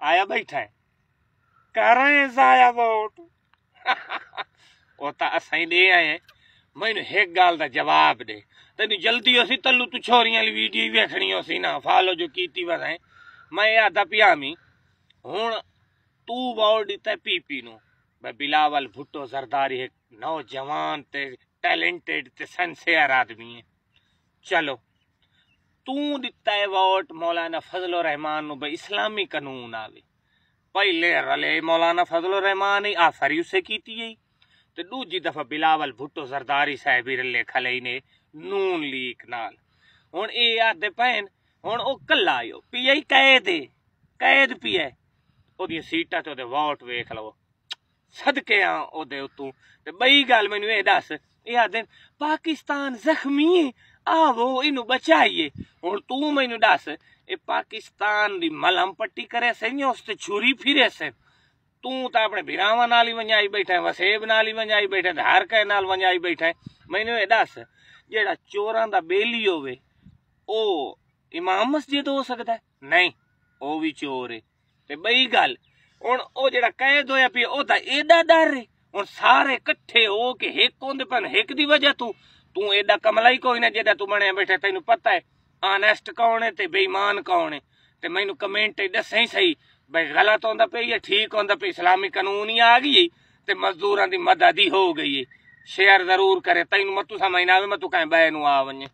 आया बैठा है। करें जाया वोट। ओता असाई दे आए मैनू एक गाल का जवाब दे। तेन जल्दी होसी तलू तू छोरियाँ वीडियो वेखनी होसी ना। फॉलो जो कीती वसें मैं आदा पिया हूँ तू वोट दिता पी पी नू। भाई बिलावल भुट्टो सरदारी एक नौजवान टैलेंटेड ते आदमी है चलो ਤੂੰ ਦਿੱਤਾ ਹੈ ਵੋਟ ਮੌਲਾਨਾ ਫਜ਼ਲ ਰਹਿਮਾਨ ਨੂੰ ਬਈ ਇਸਲਾਮੀ ਕਾਨੂੰਨ ਆਵੇ ਪਹਿਲੇ ਰਲੇ ਮੌਲਾਨਾ ਫਜ਼ਲ ਰਹਿਮਾਨ ਹੀ ਆਫਰੀ ਉਸੇ ਕੀਤੀ ਹੈ ਤੇ ਦੂਜੀ ਦਫਾ ਬਿਲਾਵਲ ਭੁੱਟੋ ਜ਼ਰਦਾਰੀ ਸਾਹਿਬ ਹੀ ਰਲੇ ਖਲੇ ਨੇ ਨੂਨ ਲੀਕ ਨਾਲ ਹੁਣ ਇਹ ਆਦੇ ਭੈਣ ਹੁਣ ਉਹ ਕੱਲਾ ਆਇਓ ਪੀਆਈ ਕੈਦ ਏ ਕੈਦ ਪੀਏ ਉਹਦੀਆਂ ਸੀਟਾਂ ਤੇ ਉਹਦੇ ਵੋਟ ਵੇਖ ਲਵੋ ਸਦਕੇ ਆ ਉਹਦੇ ਉਤੋਂ ਤੇ ਬਈ ਗੱਲ ਮੈਨੂੰ ਇਹ ਦੱਸ ਇਹ ਆਦੇ ਪਾਕਿਸਤਾਨ ਜ਼ਖਮੀ ਹੈ ਆਵੋ ਇਹਨੂੰ ਬਚਾਈਏ ਹੁਣ ਤੂੰ ਮੈਨੂੰ ਦੱਸ ਇਹ ਪਾਕਿਸਤਾਨ ਦੀ ਮਲਮ ਪੱਟੀ ਕਰੇ ਸੇ ਜਾਂ ਉਸ ਤੇ ਛੁਰੀ ਫਿਰੇ ਸੇ ਤੂੰ ਤਾਂ ਆਪਣੇ ਭਰਾਵਾਂ ਨਾਲ ਹੀ ਵੰਜਾਈ ਬੈਠਾ ਹੈ, ਵਸੇਬ ਨਾਲ ਹੀ ਵੰਜਾਈ ਬੈਠਾ ਹੈ, ਹਰ ਕੈ ਨਾਲ ਵੰਜਾਈ ਬੈਠਾ ਹੈ। ਮੈਨੂੰ ਇਹ ਦੱਸ ਜਿਹੜਾ ਚੋਰਾਂ ਦਾ ਬੇਲੀ ਹੋਵੇ ਉਹ ਇਮਾਮ ਮਸਜਿਦ ਹੋ ਸਕਦਾ ਹੈ? ਨਹੀਂ ਉਹ ਵੀ ਚੋਰ ਹੈ ਤੇ ਬਈ ਗੱਲ ਹੁਣ ਉਹ ਜਿਹੜਾ ਕੈਦ ਹੋਇਆ ਪਿਆ ਉਹਦਾ ਇਹਦਾ ਡਰ ਹੈ ਹੁਣ ਸਾਰੇ ਇਕੱਠੇ ਹੋ ਕੇ ਇੱਕ ਉਹਦੇ ਪਨ ਇੱਕ ਦੀ ਵਜ੍ਹਾ ਤੂੰ। ਤੂੰ ਇਹਦਾ ਕਮਲਾ ਹੀ ਕੋਈ ਨਾ ਜਿਹਦਾ ਤੂੰ ਬਣਿਆ ਬੈਠਾ, ਤੈਨੂੰ ਪਤਾ ਹੈ ਆਨੈਸਟ ਕੌਣ ਹੈ ਤੇ ਬੇਈਮਾਨ ਕੌਣ ਹੈ ਤੇ ਮੈਨੂੰ ਕਮੈਂਟ ਦੱਸੇ ਸਹੀ, ਬਈ ਗਲਤ ਹੁੰਦਾ ਪਈ ਹੈ ਠੀਕ ਹੁੰਦਾ ਪਈ ਇਸਲਾਮੀ ਕਾਨੂੰਨ ਹੀ ਆ ਗਈ ਤੇ ਮਜ਼ਦੂਰਾਂ ਦੀ ਮਦਦ ਹੀ ਹੋ ਗਈ ਹੈ ਸ਼ੇਅਰ ਜ਼ਰੂਰ ਕਰੇ ਤੈਨੂੰ ਮਤੂ ਸਮਝ ਨਾ ਆਵੇ, ਮੈਂ ਤੂੰ ਕਹੀਂ ਬੈ ਨੂੰ ਆ ਵੰਨੇ